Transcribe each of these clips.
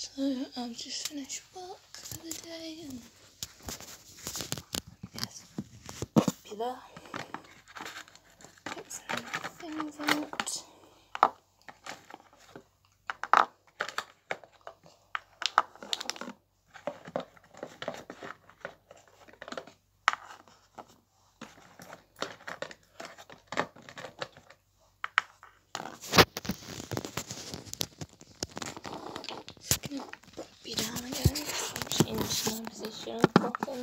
So I've just finished work for the day and yes, be there. Get some things out. Just gonna be down again. Change proper.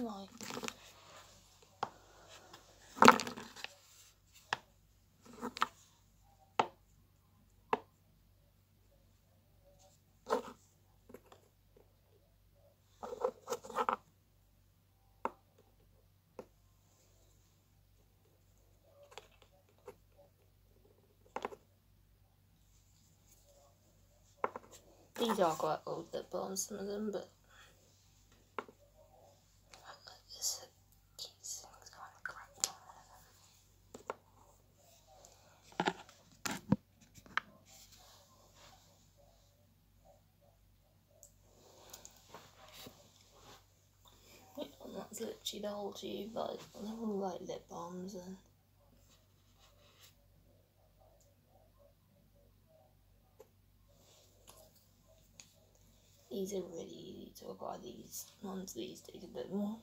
These are quite old lip balms, some of them, but this keeps things going correct on one of them. Yeah, literally the whole like, they're all like lip balms and These are really easy to apply. These ones, these take a bit more.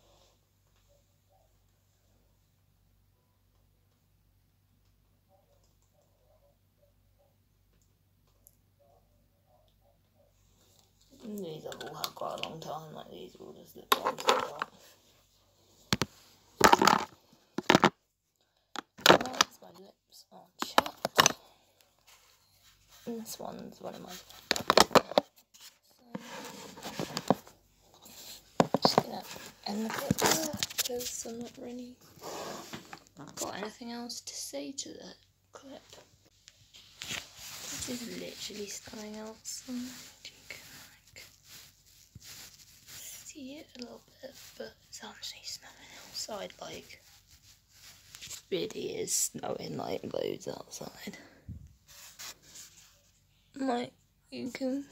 These I've all had quite a long time, like these are all just lip balms like that. Whilst my And this one's one of my just gonna end the clip there because I'm not really got anything else to say to the clip. This is literally stunning outside. You can like see it a little bit, but it's actually snowing outside. Like, really is snowing like loads outside. Like, you can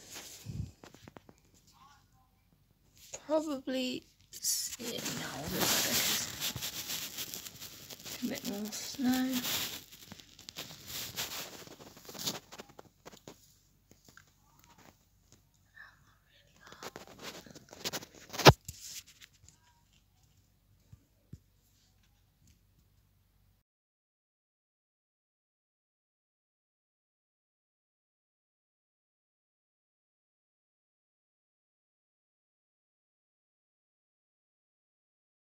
probably see it now a bit a bit more snow.